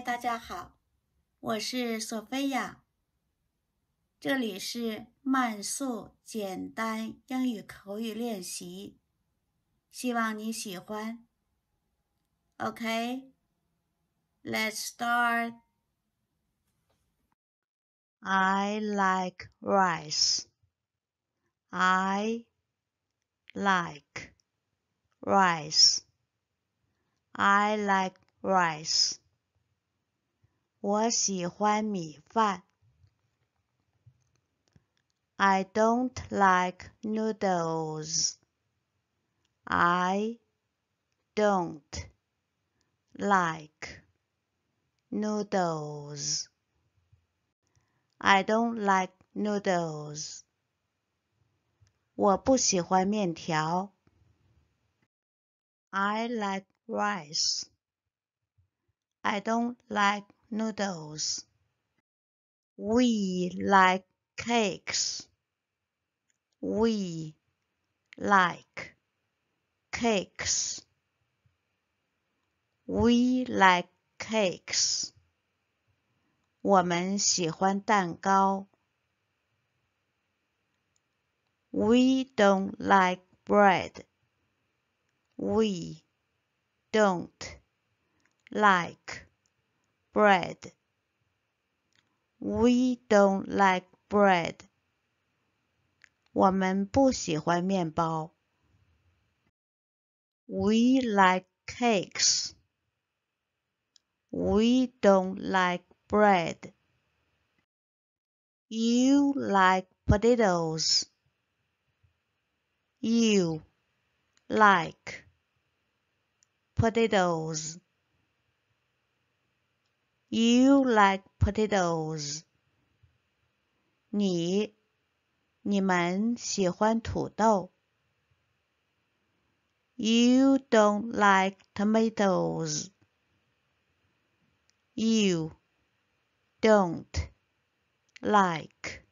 大家好，我是索菲亚，这里是慢速简单英语口语练习，希望你喜欢。OK，Let's start. I like rice. I like rice. I like rice. 我喜欢米饭。I don't like noodles. I don't like noodles. I don't like noodles. 我不喜欢面条。I like rice. I don't like noodles. We like cakes. We like cakes. We like cakes. 我们喜欢蛋糕。We don't like bread. We don't like bread. We don't like bread. 我们不喜欢面包。We like cakes. We don't like bread. You like potatoes. You like potatoes. You like potatoes. 你，你们喜欢土豆。You don't like tomatoes. You don't like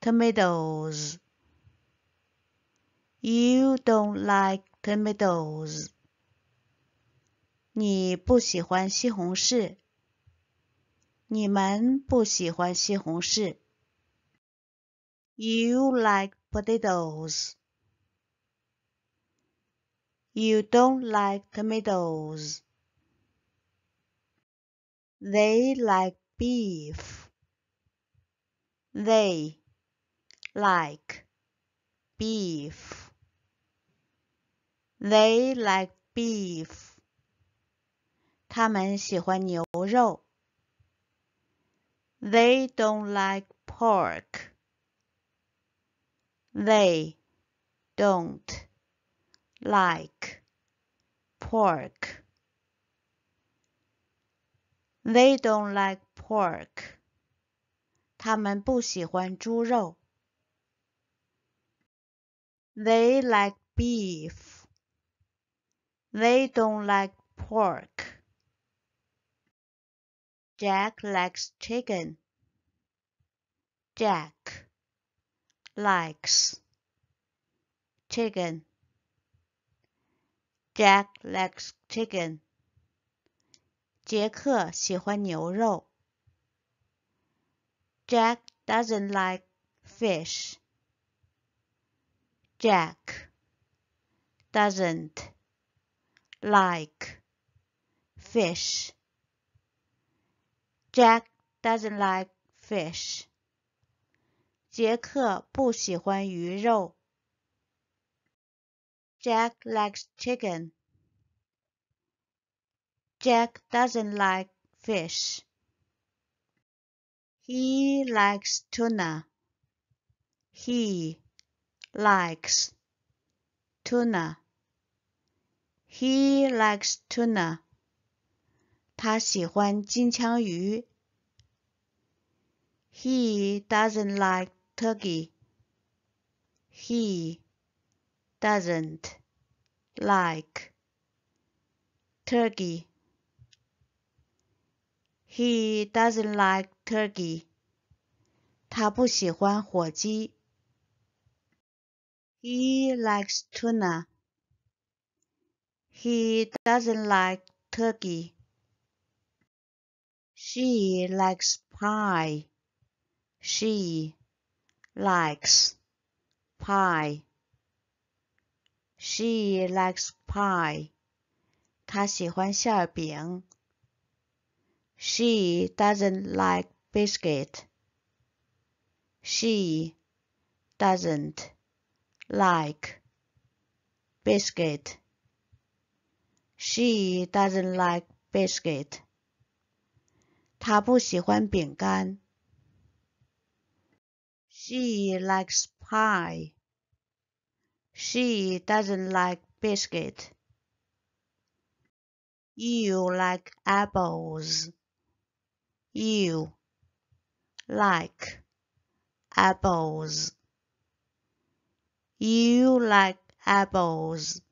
tomatoes. You don't like tomatoes. 你不喜欢西红柿。你们不喜欢西红柿。You like potatoes. You don't like tomatoes. They like beef. They like beef. They like beef. 他们喜欢牛肉。They don't like pork. They don't like pork. They don't like pork. 他们不喜欢猪肉。They like beef. They don't like pork. Jack likes chicken. Jack likes chicken. Jack likes chicken. 杰克喜欢牛肉。Jack doesn't like fish. Jack doesn't like fish. Jack doesn't like fish. 杰克不喜欢鱼肉。Jack likes chicken. Jack doesn't like fish. He likes tuna. He likes tuna. He likes tuna. 他喜欢金枪鱼。He doesn't like turkey. He doesn't like turkey. He doesn't like turkey. 他不喜欢火鸡。He likes tuna. He doesn't like turkey. She likes pie. She likes pie. She likes pie. 她喜欢馅饼。She doesn't like biscuit. She doesn't like biscuit. She doesn't like biscuit. 她不喜欢饼干。She likes pie. She doesn't like biscuit. You like apples. You like apples. You like apples.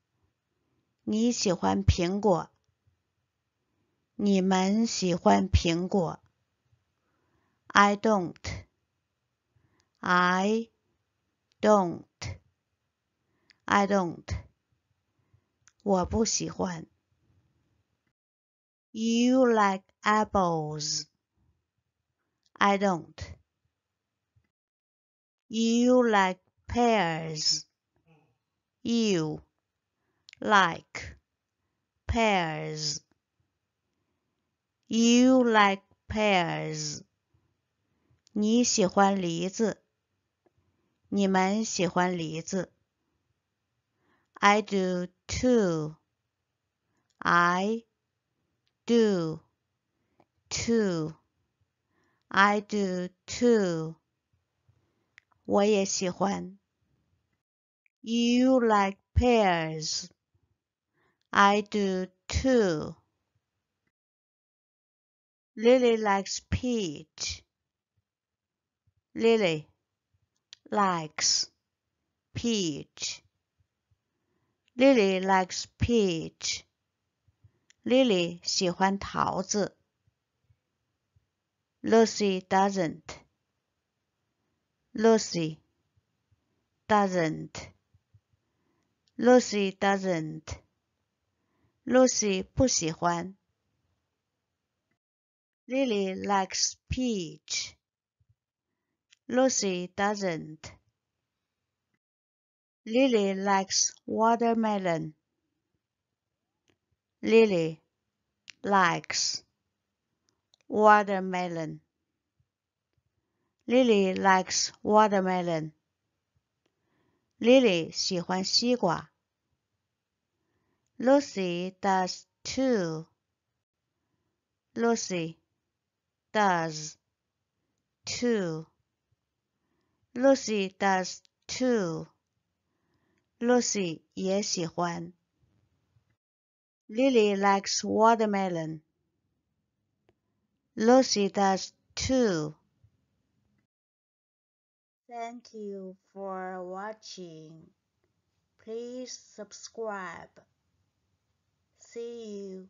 你喜欢苹果。 你们喜欢苹果。I don't. I don't. I don't. 我不喜欢。You like apples. I don't. You like pears. You like pears. You like pears. 你喜欢梨子。你们喜欢梨子。I do too. I do too. I do too. 我也喜欢。You like pears. I do too. Lily likes peach. Lily likes peach. Lily likes peach. Lily 喜欢桃子。Lucy doesn't. Lucy doesn't. Lucy doesn't. Lucy 不喜欢。 Lily likes peach. Lucy doesn't. Lily likes watermelon. Lily likes watermelon. Lily likes watermelon. Lily 喜欢西瓜。Lucy does too. Lucy does too. Lucy does too. Lucy 也喜欢。Lily likes watermelon. Lucy does too. Thank you for watching. Please subscribe. See you.